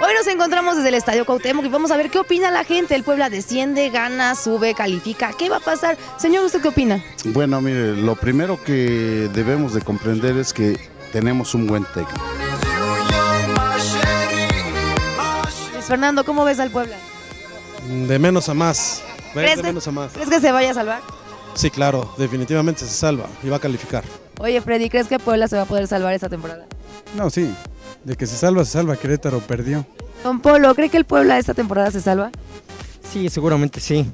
Hoy nos encontramos desde el Estadio Cuauhtémoc y vamos a ver qué opina la gente. El Puebla desciende, gana, sube, califica. ¿Qué va a pasar? Señor, ¿usted qué opina? Bueno, mire, lo primero que debemos de comprender es que tenemos un buen técnico. Luis Fernando, ¿cómo ves al Puebla? De menos a más. ¿Crees de que, menos a más. ¿Crees que se vaya a salvar? Sí, claro, definitivamente se salva y va a calificar. Oye, Freddy, ¿crees que Puebla se va a poder salvar esta temporada? No, sí. De que se salva, se salva. Querétaro perdió. Don Polo, ¿cree que el Puebla esta temporada se salva? Sí, seguramente sí.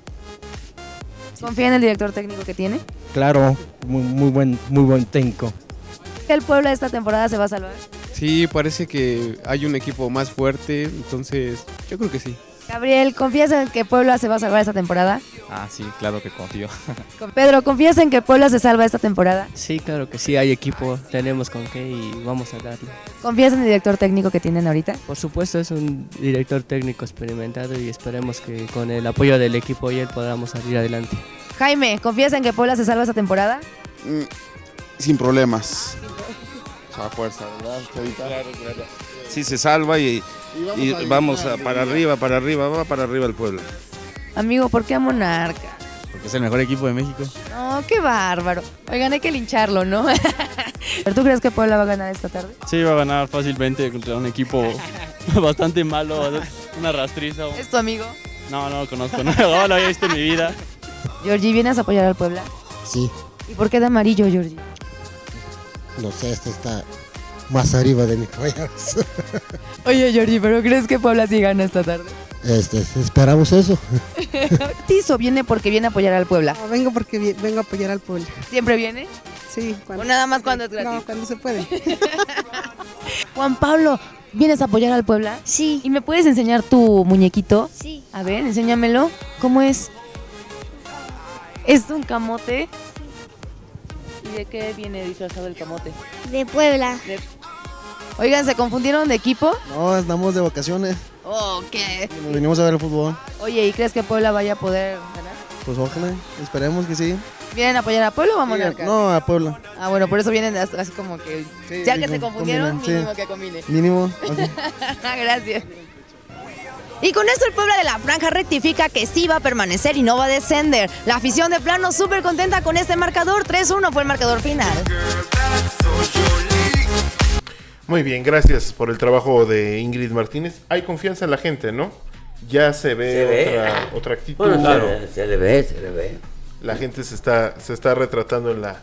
¿Confía en el director técnico que tiene? Claro, muy, muy buen, muy buen técnico. ¿Que el Puebla esta temporada se va a salvar? Sí, parece que hay un equipo más fuerte, entonces yo creo que sí. Gabriel, ¿confías en que Puebla se va a salvar esta temporada? Ah, sí, claro que confío. Con Pedro, ¿confías en que Puebla se salva esta temporada? Sí, claro que sí, hay equipo, tenemos con qué y vamos a darle. ¿Confías en el director técnico que tienen ahorita? Por supuesto, es un director técnico experimentado y esperemos que con el apoyo del equipo y él podamos salir adelante. Jaime, ¿confías en que Puebla se salva esta temporada? Mm, sin problemas. A fuerza, ¿verdad, Chavita? Claro, claro. Sí, se salva y, y vamos a- para arriba, para arriba, va para arriba el pueblo. Amigo, ¿por qué a Monarca? Porque es el mejor equipo de México. No, qué bárbaro. Oigan, hay que lincharlo, ¿no? ¿Pero tú crees que Puebla va a ganar esta tarde? Sí, va a ganar fácilmente contra un equipo bastante malo, una rastriza. ¿Es tu amigo? No, no lo conozco, no, no lo había visto en mi vida. Georgie, ¿vienes a apoyar al Puebla? Sí, ¿Y por qué de amarillo, Georgie? No sé, este está más arriba de mi cabeza. Oye, Georgie, ¿pero crees que Puebla sí gana esta tarde? Este, esperamos eso. Tizo viene porque viene a apoyar al Puebla. No, vengo porque vi- vengo a apoyar al pueblo. ¿Siempre viene? Sí. ¿O nada más cuando es gratis? No, cuando se puede. Juan Pablo, ¿vienes a apoyar al Puebla? Sí. ¿Y me puedes enseñar tu muñequito? Sí. A ver, enséñamelo. ¿Cómo es? ¿Es un camote? ¿Y de qué viene disfrazado el camote? De Puebla. Oigan, ¿se confundieron de equipo? No, estamos de vacaciones. Oh, ¿qué? Nos venimos a ver el fútbol. Oye, ¿y crees que Puebla vaya a poder ganar? Pues ojalá, esperemos que sí. ¿Vienen a apoyar a Puebla o a Monarca? No, a Puebla. Ah, bueno, por eso vienen así como que... ya que se confundieron, sí. mínimo que combine. Mínimo. ok. Gracias. Y con esto el Puebla de la Franja rectifica que sí va a permanecer y no va a descender. La afición de plano súper contenta con este marcador. 3-1 fue el marcador final. Muy bien, gracias por el trabajo de Ingrid Martínez. Hay confianza en la gente, ¿no? Ya se ve, Se ve. Otra, otra actitud. Bueno, claro. se le ve, se le ve. La gente se está, se está retratando en la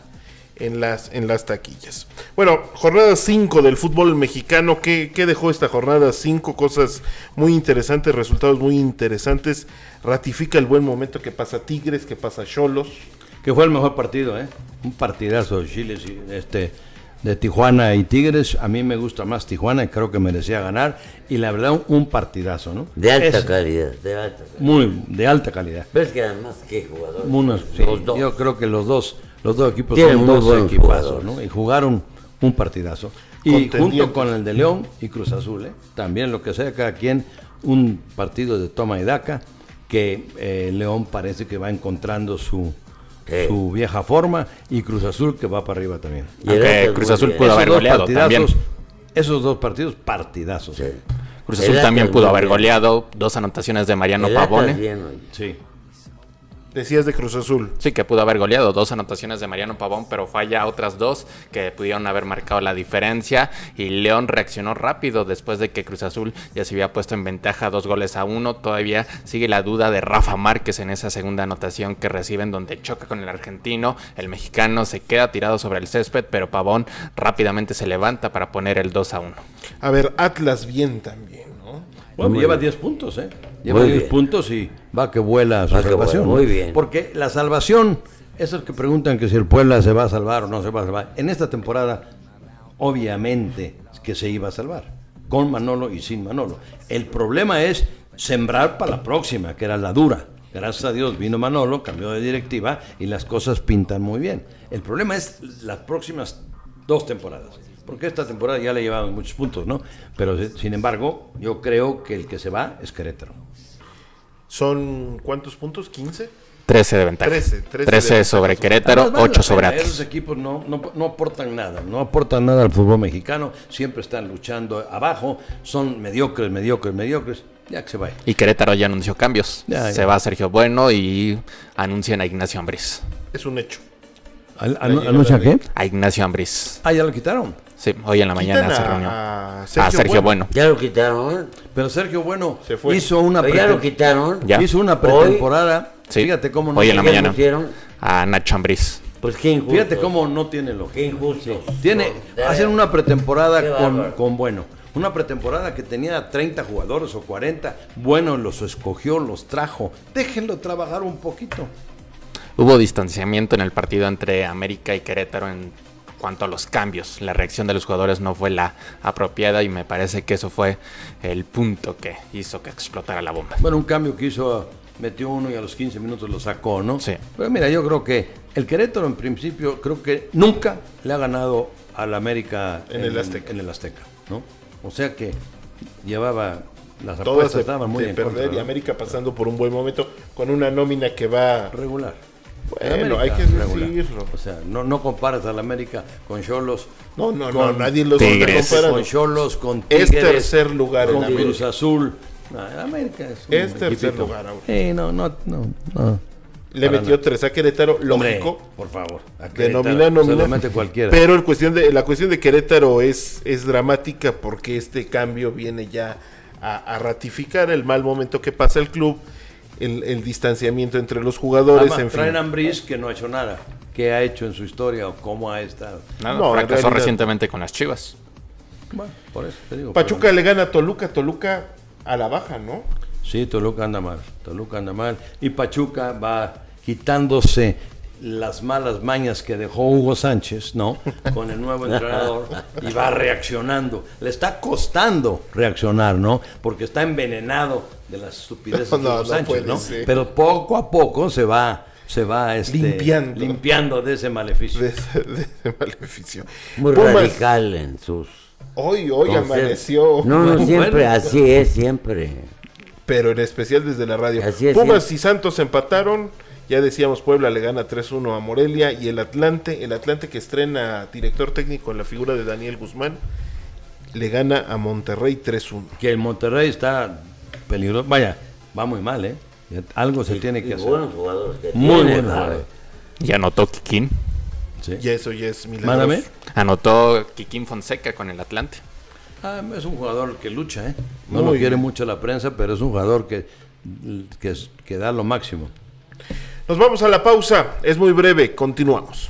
en las, en las taquillas. Bueno, jornada 5 del fútbol mexicano. ¿Qué, qué dejó esta jornada 5? Cosas muy interesantes, resultados muy interesantes. Ratifica el buen momento que pasa Tigres, que pasa Cholos. Que fue el mejor partido, ¿eh? Un partidazo de Chile, este, de Tijuana y Tigres. A mí me gusta más Tijuana y creo que merecía ganar. Y la verdad, un partidazo, ¿no? De alta Es calidad, de alta calidad. Muy, de alta calidad. Ves que además, qué jugadores. Unos, sí, Los dos. Yo creo que los dos, los dos equipos Tienen son muy dos buenos equipazos. ¿no? Y jugaron un partidazo. Y junto con el de León y Cruz Azul, ¿eh? también lo que sea cada quien, un partido de toma y daca, que eh, León parece que va encontrando su, su vieja forma y Cruz Azul que va para arriba también. Y Cruz Azul pudo haber goleado también. Esos dos partidos, partidazos. Cruz Azul también pudo haber goleado dos anotaciones de Mariano Pavone. Sí. Decías de Cruz Azul. Sí, que pudo haber goleado dos anotaciones de Mariano Pavón, pero falla otras dos que pudieron haber marcado la diferencia. Y León reaccionó rápido después de que Cruz Azul ya se había puesto en ventaja dos goles a uno. Todavía sigue la duda de Rafa Márquez en esa segunda anotación que reciben, donde choca con el argentino. El mexicano se queda tirado sobre el césped, pero Pavón rápidamente se levanta para poner el 2 a 1. A ver, Atlas bien también. Bueno, lleva bien. 10 puntos, ¿eh? Lleva Muy 10 bien. puntos y va que vuela a su Va salvación. vuela, muy bien. Porque la salvación, esos que preguntan que si el Puebla se va a salvar o no se va a salvar, en esta temporada, obviamente que se iba a salvar, con Manolo y sin Manolo. El problema es sembrar para la próxima, que era la dura. Gracias a Dios vino Manolo, cambió de directiva y las cosas pintan muy bien. El problema es las próximas dos temporadas. Porque esta temporada ya le llevamos muchos puntos, ¿no? Pero sin embargo, yo creo que el que se va es Querétaro. ¿Son cuántos puntos? ¿15? 13 de ventaja. 13, 13, 13 de sobre ventaja. Querétaro, Además, vale 8 la sobre Esos Atlas. equipos no, no, no aportan nada, no aportan nada al fútbol mexicano, siempre están luchando abajo, son mediocres, mediocres, mediocres, ya que se vaya. Y Querétaro ya anunció cambios. Ya, Se va Sergio Bueno y anuncian a Ignacio Ambriz. Es un hecho. ¿Anuncia qué? A Ignacio Ambriz. Ah, ya lo quitaron. Sí, hoy en la mañana se reunió. a A Sergio Bueno. bueno. Ya lo quitaron. Pero Sergio Bueno Se fue. hizo una Pero ya lo quitaron. Ya. hizo una Hoy- pretemporada. Sí. Fíjate cómo no Hoy en la ¿Qué mañana. pusieron? A Nacho Ambriz. Pues qué injusto. Fíjate cómo no tiene Qué lógica. injusto. Tiene, No, hacen una Qué pretemporada con, con Bueno. Una pretemporada que tenía 30 jugadores o 40. Bueno los escogió, los trajo. Déjenlo trabajar un poquito. Hubo distanciamiento en el partido entre América y Querétaro en cuanto a los cambios. La reacción de los jugadores no fue la apropiada y me parece que eso fue el punto que hizo que explotara la bomba. Bueno, un cambio que hizo, metió uno y a los 15 minutos lo sacó, ¿no? Sí. Pero mira, yo creo que el Querétaro en principio creo que nunca le ha ganado al América En el Azteca. en el Azteca, ¿no? O sea que llevaba las Todas apuestas de, estaban muy de en perder contra, y. América pasando por un buen momento con una nómina que va regular. Bueno, América, hay que regular. decirlo. O sea, no, no comparas al América con Cholos. No, no, no, con nadie los Tigres. está comparando. Con Cholos, con Es Tigres. tercer lugar en con América. Cruz Azul. No, América es un Es tercer lugar ahora. Sí, no, no, no, no. Le metió nada. tres a Querétaro, Hombre, lógico. por favor. a De Querétaro nómina a Se nómina. lo mete cualquiera. Pero el cuestión de, la cuestión de Querétaro es, es dramática porque este cambio viene ya a, a ratificar el mal momento que pasa el club, el, el distanciamiento entre los jugadores, Además, en fin. traen a Ambriz que no ha hecho nada. ¿Qué ha hecho en su historia o cómo ha estado? Nada, No, fracasó realidad- recientemente con las Chivas. Bueno, por eso te digo. Pachuca le gana a Toluca, Toluca a la baja, ¿no? Sí, Toluca anda mal. Toluca anda mal. Y Pachuca va quitándose las malas mañas que dejó Hugo Sánchez, ¿no? Con el nuevo entrenador y va reaccionando. Le está costando reaccionar, ¿no? Porque está envenenado de las estupideces No, de Hugo no Sánchez, puede ¿no? ser. Pero poco a poco se va, se va este, Limpiando. limpiando de ese maleficio. De, ese- de ese maleficio. Muy Pumas, radical en sus. Hoy, hoy amaneció. No, no, siempre, bueno. así es, siempre. pero en especial desde la radio. Así es, Pumas y Santos empataron. Ya decíamos, Puebla le gana 3-1 a Morelia. Y el Atlante, el Atlante que estrena director técnico en la figura de Daniel Guzmán, le gana a Monterrey 3-1. Que el Monterrey está peligroso. Vaya, va muy mal, ¿eh? Algo se tiene Y que hacer. buenos jugadores que Muy tiene, buenos jugadores. Y anotó Kikín. Sí. Y eso ya es milagroso. Mándame. Anotó Kikín Fonseca con el Atlante. Ah, es un jugador que lucha, ¿eh? No Muy lo quiere bien. mucho la prensa, pero es un jugador que, que, que da lo máximo. Nos vamos a la pausa. Es muy breve. Continuamos.